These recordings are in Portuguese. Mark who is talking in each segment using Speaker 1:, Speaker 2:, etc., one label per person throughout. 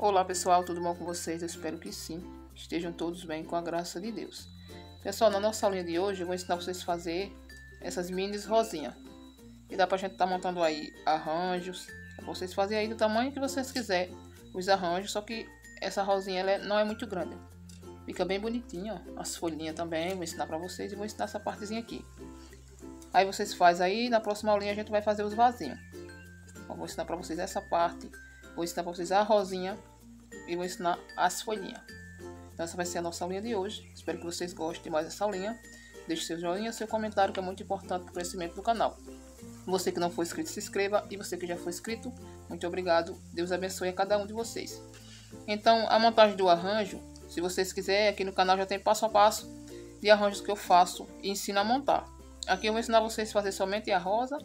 Speaker 1: Olá pessoal, tudo bom com vocês? Eu espero que sim. Estejam todos bem com a graça de Deus. Pessoal, na nossa aulinha de hoje eu vou ensinar vocês a fazer essas minis rosinha. E dá pra gente estar tá montando aí arranjos. Pra vocês fazerem aí do tamanho que vocês quiserem os arranjos. Só que essa rosinha ela é, não é muito grande. Fica bem bonitinha, ó. As folhinhas também, vou ensinar pra vocês. E vou ensinar essa partezinha aqui. Aí vocês fazem aí, na próxima aulinha a gente vai fazer os vasinhos. Eu vou ensinar pra vocês essa parte. Vou ensinar pra vocês a rosinha. E vou ensinar as folhinhas. Então essa vai ser a nossa aulinha de hoje. Espero que vocês gostem mais dessa aulinha. Deixe seu joinha, seu comentário, que é muito importante para o crescimento do canal. Você que não for inscrito, se inscreva. E você que já foi inscrito, muito obrigado. Deus abençoe a cada um de vocês. Então, a montagem do arranjo, se vocês quiserem, aqui no canal já tem passo a passo de arranjos que eu faço e ensino a montar. Aqui eu vou ensinar vocês a fazer somente a rosa,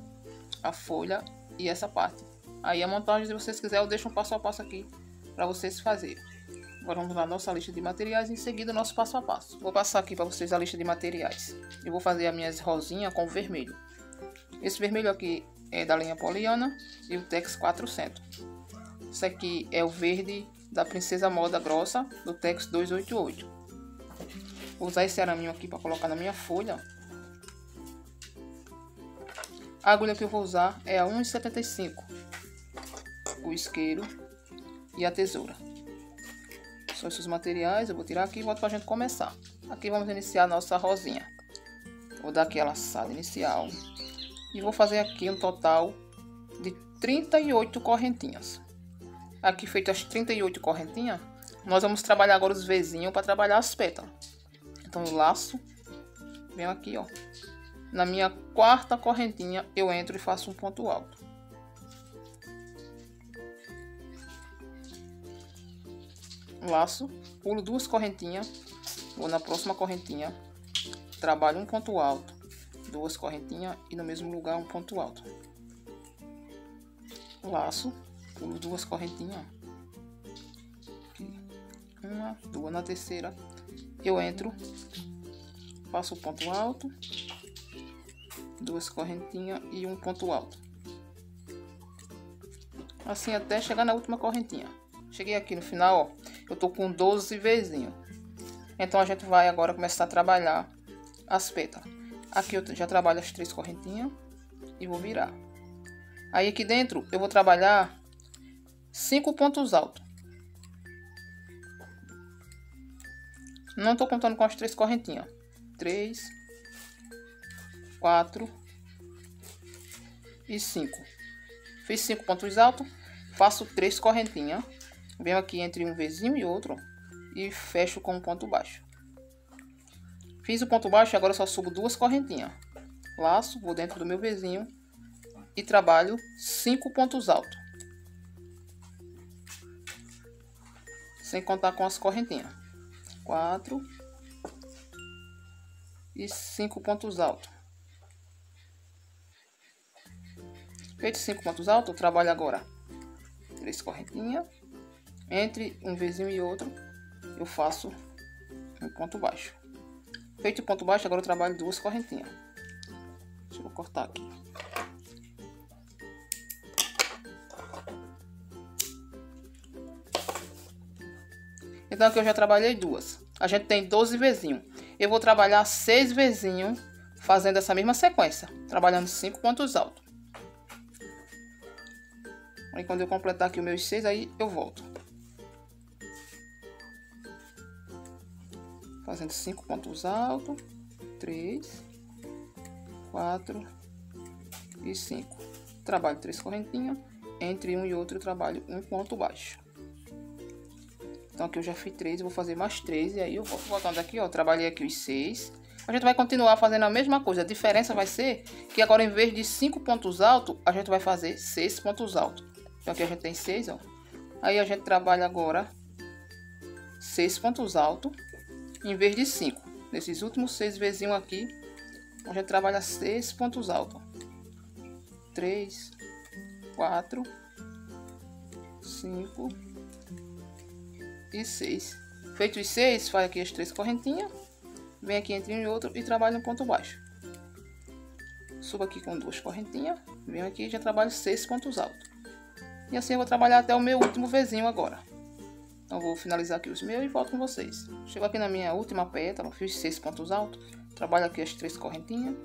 Speaker 1: a folha e essa parte. Aí a montagem, se vocês quiserem, eu deixo um passo a passo aqui para vocês fazerem. Agora vamos lá nossa lista de materiais e em seguida nosso passo a passo. Vou passar aqui para vocês a lista de materiais. Eu vou fazer as minhas rosinhas com vermelho. Esse vermelho aqui é da linha Poliana e o Tex 400. Esse aqui é o verde da Princesa Moda Grossa do Tex 288. Vou usar esse araminho aqui para colocar na minha folha. A agulha que eu vou usar é a 1,75. O isqueiro e a tesoura. São esses materiais, eu vou tirar aqui e volto para a gente começar. Aqui vamos iniciar a nossa rosinha. Vou dar aqui a laçada inicial. E vou fazer aqui um total de 38 correntinhas. Aqui feito as 38 correntinhas, nós vamos trabalhar agora os vezinhos para trabalhar as pétalas. Então, o laço, venho aqui, ó. Na minha quarta correntinha, eu entro e faço um ponto alto. Laço, pulo duas correntinhas, vou na próxima correntinha, trabalho um ponto alto, duas correntinhas e no mesmo lugar um ponto alto. Laço, pulo duas correntinhas, uma, duas na terceira, eu entro, faço o ponto alto, duas correntinhas e um ponto alto. Assim até chegar na última correntinha. Cheguei aqui no final, ó, eu tô com 12 vezinho. Então a gente vai agora começar a trabalhar as pétalas. Aqui eu já trabalho as três correntinhas e vou virar. Aí aqui dentro eu vou trabalhar cinco pontos altos. Não tô contando com as três correntinhas. Três, quatro e cinco. Fiz cinco pontos altos, faço três correntinhas Venho aqui entre um vizinho e outro e fecho com um ponto baixo. Fiz o ponto baixo agora só subo duas correntinhas. Laço, vou dentro do meu vizinho e trabalho cinco pontos altos. Sem contar com as correntinhas. Quatro e cinco pontos altos. Feito cinco pontos altos, trabalho agora três correntinhas entre um vizinho e outro, eu faço um ponto baixo. Feito o ponto baixo, agora eu trabalho duas correntinhas. Deixa eu cortar aqui. Então aqui eu já trabalhei duas. A gente tem 12 vizinhos. Eu vou trabalhar seis vizinhos fazendo essa mesma sequência, trabalhando cinco pontos altos. Aí quando eu completar aqui os meus seis, aí eu volto. Fazendo cinco pontos altos, três, quatro e cinco. Trabalho três correntinhas, entre um e outro trabalho um ponto baixo. Então aqui eu já fiz três, vou fazer mais três e aí eu vou voltando aqui, ó, trabalhei aqui os seis. A gente vai continuar fazendo a mesma coisa, a diferença vai ser que agora em vez de cinco pontos altos, a gente vai fazer seis pontos altos. Então aqui a gente tem seis, ó. Aí a gente trabalha agora seis pontos altos em vez de 5. Nesses últimos seis vezinhos aqui, a gente trabalha seis pontos altos. 3, 4, 5 e 6. Feito os seis, faz aqui as três correntinhas. Vem aqui entre um e outro e trabalha no ponto baixo. Subo aqui com duas correntinhas. Venho aqui e já trabalho seis pontos altos. E assim eu vou trabalhar até o meu último vezinho agora. Então vou finalizar aqui os meus e volto com vocês. Chego aqui na minha última pétala, fiz seis pontos altos. Trabalho aqui as três correntinhas.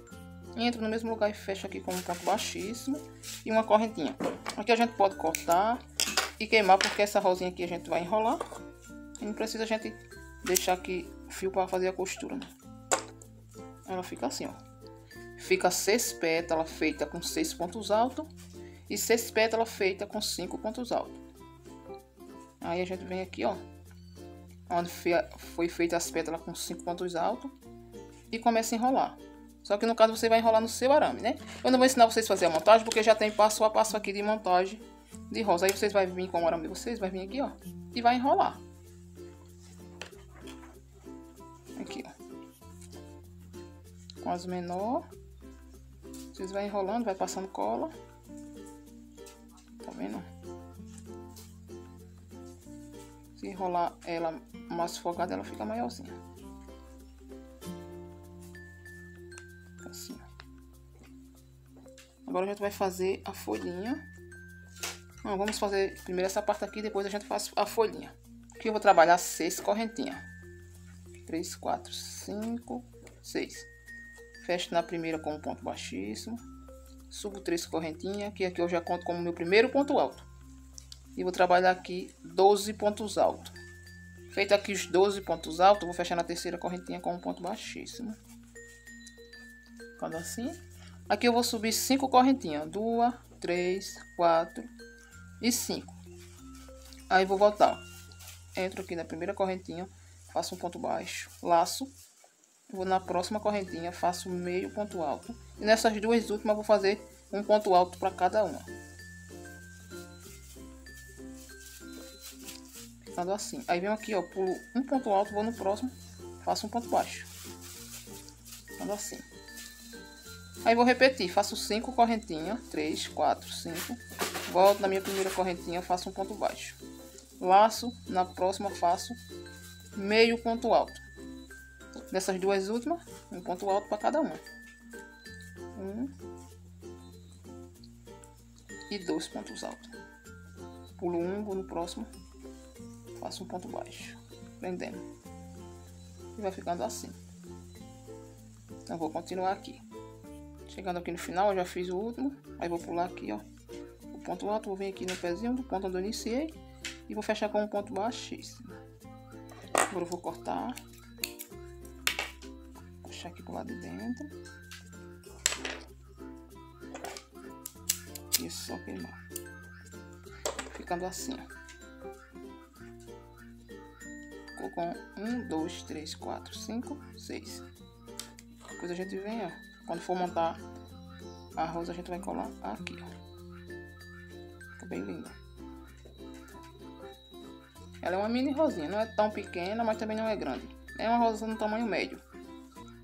Speaker 1: Entro no mesmo lugar e fecho aqui com um ponto baixíssimo e uma correntinha. Aqui a gente pode cortar e queimar, porque essa rosinha aqui a gente vai enrolar. E não precisa a gente deixar aqui o fio para fazer a costura, né? Ela fica assim, ó. Fica seis pétalas feita com seis pontos altos e seis pétalas feita com cinco pontos altos. Aí a gente vem aqui, ó, onde foi feita as pétalas com cinco pontos altos e começa a enrolar. Só que no caso você vai enrolar no seu arame, né? Eu não vou ensinar vocês a fazer a montagem porque já tem passo a passo aqui de montagem de rosa. Aí vocês vão vir com o arame de vocês, vai vir aqui, ó, e vai enrolar. Aqui, ó. Com as menor. Vocês vão enrolando, vai passando cola. Tá vendo? Se enrolar ela mais folgada, ela fica maiorzinha. Assim. Agora a gente vai fazer a folhinha. Não, vamos fazer primeiro essa parte aqui, depois a gente faz a folhinha. Aqui eu vou trabalhar seis correntinhas. Três, quatro, cinco, seis. Fecho na primeira com um ponto baixíssimo. Subo três correntinhas, que aqui eu já conto como meu primeiro ponto alto. E vou trabalhar aqui 12 pontos altos. Feito aqui os 12 pontos altos, vou fechar na terceira correntinha com um ponto baixíssimo. Quando assim. Aqui eu vou subir 5 correntinhas. 2, 3, 4 e 5. Aí vou voltar. Entro aqui na primeira correntinha, faço um ponto baixo, laço. Vou na próxima correntinha, faço meio ponto alto. E nessas duas últimas vou fazer um ponto alto para cada uma. Ficando assim. Aí venho aqui, ó, pulo um ponto alto, vou no próximo, faço um ponto baixo. Ficando assim. Aí vou repetir, faço cinco correntinhas, três, quatro, cinco. Volto na minha primeira correntinha, faço um ponto baixo. Laço, na próxima faço meio ponto alto. Nessas duas últimas, um ponto alto para cada uma. Um e dois pontos altos. Pulo um, vou no próximo, faço um ponto baixo, prendendo. E vai ficando assim. Então vou continuar aqui. Chegando aqui no final, eu já fiz o último. Aí vou pular aqui, ó. O ponto alto, vou vir aqui no pezinho do ponto onde eu iniciei. E vou fechar com um ponto baixíssimo. Agora eu vou cortar. Puxar aqui pro lado de dentro. E só queimar. Ficando assim, ó. Ficou com 1, 2, 3, 4, 5, 6. Depois a gente vem, ó. Quando for montar a rosa, a gente vai colar aqui, ó. Ficou bem linda. Ela é uma mini rosinha, não é tão pequena, mas também não é grande. É uma rosa no tamanho médio.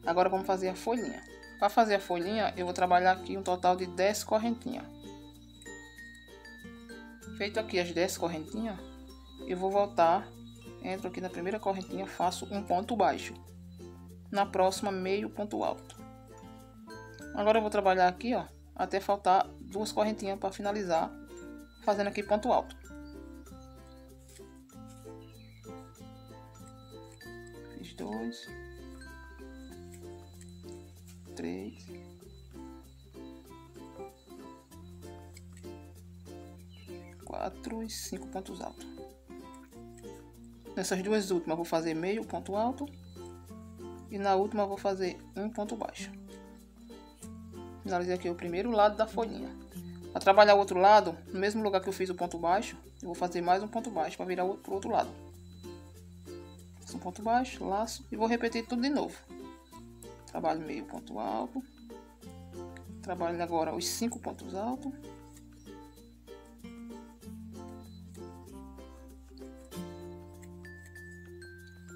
Speaker 1: Agora vamos fazer a folhinha. Para fazer a folhinha, eu vou trabalhar aqui um total de 10 correntinhas. Feito aqui as 10 correntinhas, eu vou voltar entro aqui na primeira correntinha, faço um ponto baixo. Na próxima, meio ponto alto. Agora eu vou trabalhar aqui, ó, até faltar duas correntinhas para finalizar, fazendo aqui ponto alto. Fiz dois, três, quatro e cinco pontos altos. Nessas duas últimas vou fazer meio ponto alto e na última vou fazer um ponto baixo. Finalizei aqui o primeiro lado da folhinha. Para trabalhar o outro lado, no mesmo lugar que eu fiz o ponto baixo, eu vou fazer mais um ponto baixo para virar para o outro lado. Um ponto baixo, laço e vou repetir tudo de novo. Trabalho meio ponto alto. Trabalho agora os cinco pontos altos.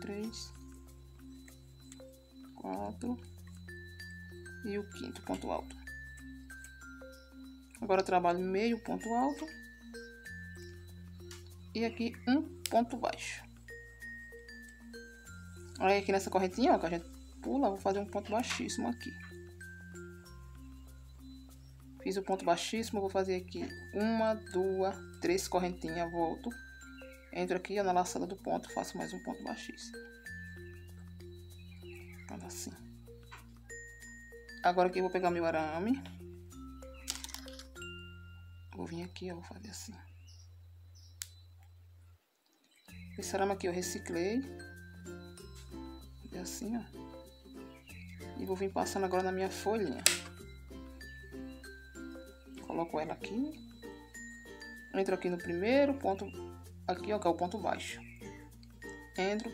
Speaker 1: Três, quatro e o quinto ponto alto. Agora trabalho meio ponto alto e aqui um ponto baixo. Aí aqui nessa correntinha, ó, que a gente pula, vou fazer um ponto baixíssimo aqui. Fiz o ponto baixíssimo, vou fazer aqui uma, duas, três correntinhas, volto, Entro aqui na laçada do ponto, faço mais um ponto baixíssimo. Olha assim. Agora aqui eu vou pegar meu arame. Vou vir aqui, ó, vou fazer assim. Esse arame aqui eu reciclei. E assim, ó. E vou vir passando agora na minha folhinha. Coloco ela aqui. Entro aqui no primeiro ponto. Aqui, ó, que é o ponto baixo. Entro.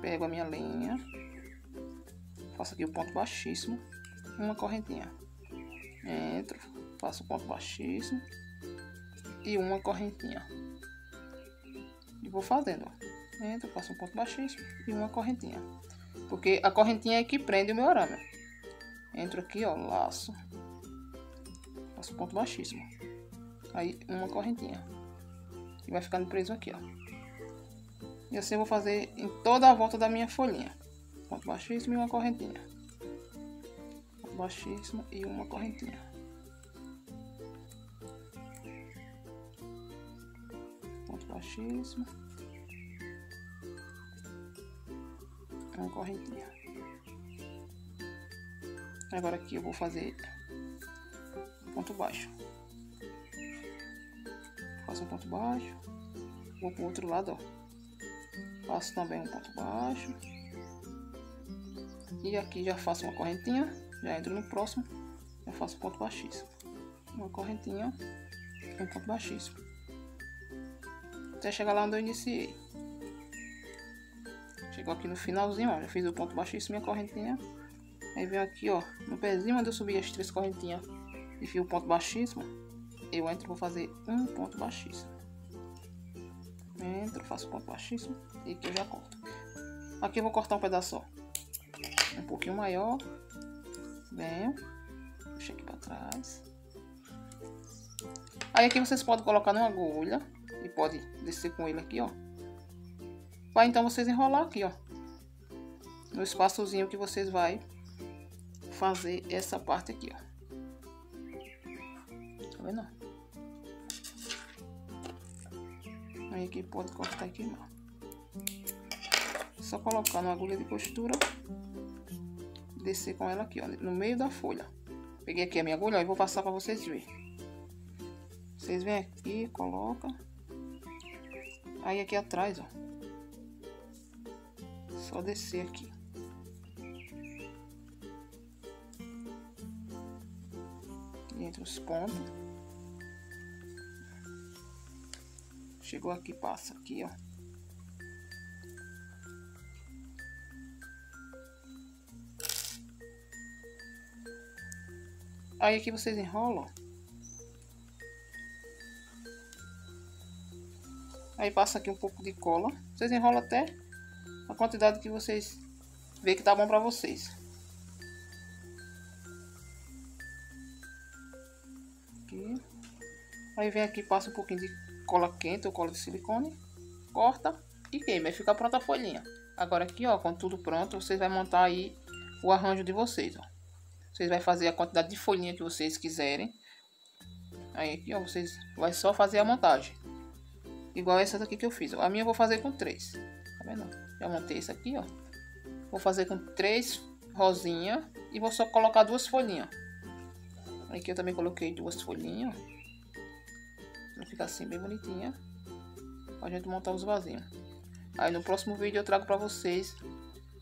Speaker 1: Pego a minha linha. Faço aqui o ponto baixíssimo. Uma correntinha. Entro. Faço o ponto baixíssimo. E uma correntinha. E vou fazendo. Entro, faço um ponto baixíssimo e uma correntinha. Porque a correntinha é que prende o meu arame. Entro aqui, ó, laço. Faço ponto baixíssimo. Aí, uma correntinha. E vai ficando preso aqui, ó. E assim eu vou fazer em toda a volta da minha folhinha. Ponto baixíssimo e uma correntinha. Ponto baixíssimo e uma correntinha. Ponto baixíssimo. Uma correntinha. Agora aqui eu vou fazer ponto baixo. Faço um ponto baixo. Vou pro outro lado, ó. Faço também um ponto baixo. E aqui já faço uma correntinha. Já entro no próximo. Já faço ponto baixíssimo. Uma correntinha. Um ponto baixíssimo. Até chegar lá onde eu iniciei. Chegou aqui no finalzinho, ó. Já fiz o ponto baixíssimo e a correntinha. Aí venho aqui, ó. No pezinho onde eu subi as três correntinhas e fio ponto baixíssimo, eu entro vou fazer um ponto baixíssimo. Entro, faço ponto baixíssimo e aqui eu já corto. Aqui eu vou cortar um pedaço, ó, um pouquinho maior. Venho, puxa aqui para trás. Aí aqui vocês podem colocar numa agulha e pode descer com ele aqui, ó. Vai então vocês enrolar aqui, ó. No espaçozinho que vocês vai fazer essa parte aqui, ó vendo? Aqui pode cortar e queimar. Só colocar numa agulha de costura. Descer com ela aqui, ó, no meio da folha. Peguei aqui a minha agulha ó, e vou passar para vocês verem. Vocês vêm aqui, coloca. Aí aqui atrás, ó. Só descer aqui. entre os pontos. Chegou aqui, passa aqui, ó. Aí aqui vocês enrolam. Aí passa aqui um pouco de cola. Vocês enrolam até a quantidade que vocês vê que tá bom pra vocês. Aqui. Aí vem aqui, passa um pouquinho de cola quente ou cola de silicone, corta e queima. Aí fica pronta a folhinha. Agora aqui, ó, com tudo pronto, vocês vão montar aí o arranjo de vocês, ó. Vocês vão fazer a quantidade de folhinha que vocês quiserem. Aí aqui, ó, vocês vai só fazer a montagem. Igual essa daqui que eu fiz. A minha eu vou fazer com três. Tá vendo? Já montei esse aqui, ó. Vou fazer com três rosinhas e vou só colocar duas folhinhas. Aqui eu também coloquei duas folhinhas, Vai ficar assim, bem bonitinha. Pra gente montar os vasinhos. Aí no próximo vídeo eu trago pra vocês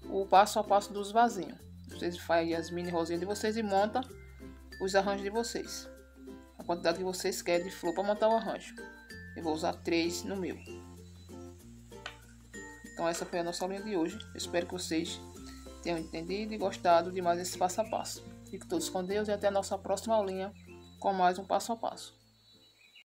Speaker 1: o passo a passo dos vasinhos. Vocês fazem as mini rosinhas de vocês e montam os arranjos de vocês. A quantidade que vocês querem de flor para montar o arranjo. Eu vou usar três no meu. Então essa foi a nossa aulinha de hoje. Eu espero que vocês tenham entendido e gostado de mais esse passo a passo. Fiquem todos com Deus e até a nossa próxima aulinha com mais um passo a passo.